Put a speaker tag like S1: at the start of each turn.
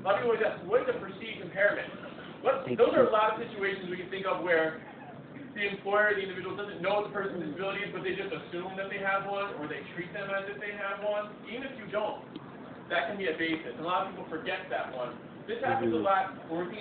S1: a lot of people always ask, what is a perceived impairment? What, those are a lot of situations we can think of where the employer, the individual doesn't know the person's disability is, but they just assume that they have one, or they treat them as if they have one. Even if you don't, that can be a basis. And a lot of people forget that one. This happens a mm-hmm. lot working